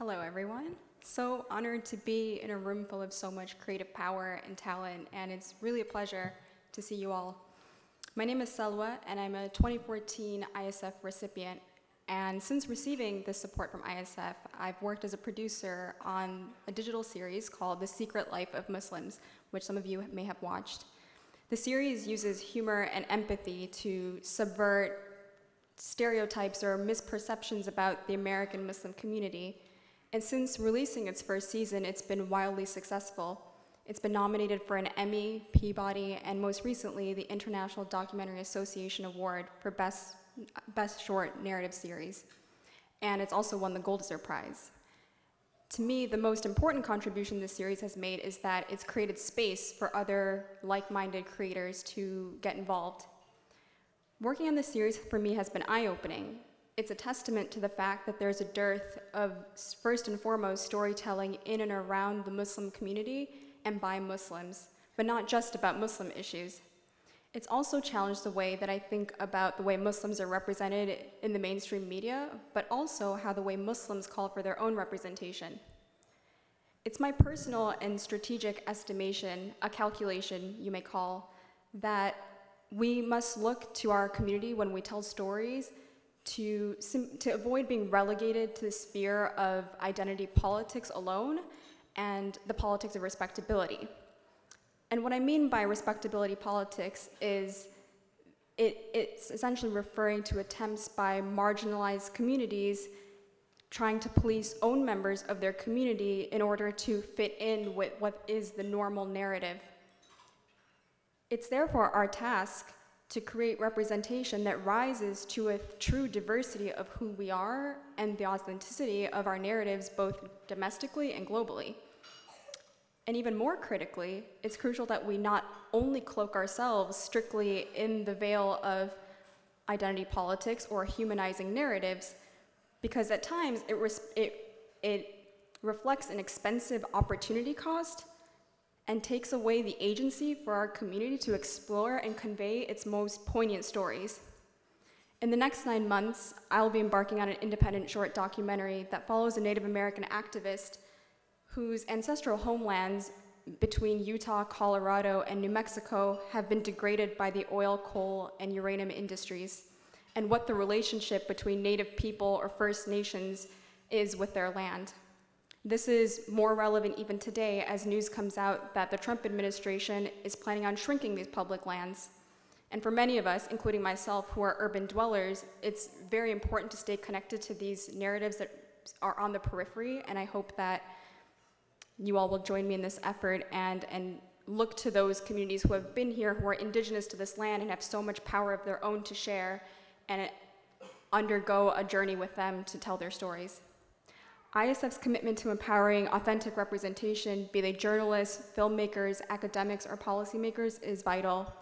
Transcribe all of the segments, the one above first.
Hello, everyone. So honored to be in a room full of so much creative power and talent, and it's really a pleasure to see you all. My name is Salwa, and I'm a 2014 ISF recipient. And since receiving this support from ISF, I've worked as a producer on a digital series called The Secret Life of Muslims, which some of you may have watched. The series uses humor and empathy to subvert stereotypes or misperceptions about the American Muslim community. And since releasing its first season, it's been wildly successful. It's been nominated for an Emmy, Peabody, and most recently, the International Documentary Association Award for Best, Best Short Narrative Series. And it's also won the Goldizer Prize. To me, the most important contribution this series has made is that it's created space for other like-minded creators to get involved. Working on this series for me has been eye-opening. It's a testament to the fact that there's a dearth of, first and foremost, storytelling in and around the Muslim community and by Muslims, but not just about Muslim issues. It's also challenged the way that I think about the way Muslims are represented in the mainstream media, but also how the way Muslims call for their own representation. It's my personal and strategic estimation, a calculation you may call, that we must look to our community when we tell stories to, to avoid being relegated to the sphere of identity politics alone and the politics of respectability. And what I mean by respectability politics is it, it's essentially referring to attempts by marginalized communities trying to police own members of their community in order to fit in with what is the normal narrative. It's therefore our task to create representation that rises to a true diversity of who we are and the authenticity of our narratives both domestically and globally. And even more critically, it's crucial that we not only cloak ourselves strictly in the veil of identity politics or humanizing narratives, because at times it, it, it reflects an expensive opportunity cost and takes away the agency for our community to explore and convey its most poignant stories. In the next nine months, I'll be embarking on an independent short documentary that follows a Native American activist whose ancestral homelands between Utah, Colorado, and New Mexico have been degraded by the oil, coal, and uranium industries, and what the relationship between Native people or First Nations is with their land. This is more relevant even today as news comes out that the Trump administration is planning on shrinking these public lands. And for many of us, including myself, who are urban dwellers, it's very important to stay connected to these narratives that are on the periphery, and I hope that you all will join me in this effort and, and look to those communities who have been here, who are indigenous to this land and have so much power of their own to share, and undergo a journey with them to tell their stories. ISF's commitment to empowering authentic representation, be they journalists, filmmakers, academics, or policymakers, is vital.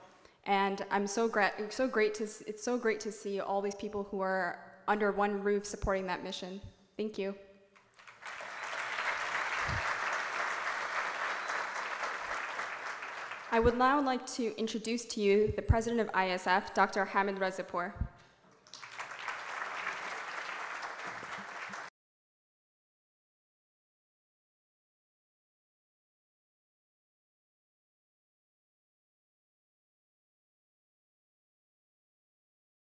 And I'm so, gra so great to, it's so great to see all these people who are under one roof supporting that mission. Thank you. I would now like to introduce to you the president of ISF, Dr. Hamid Rezapour.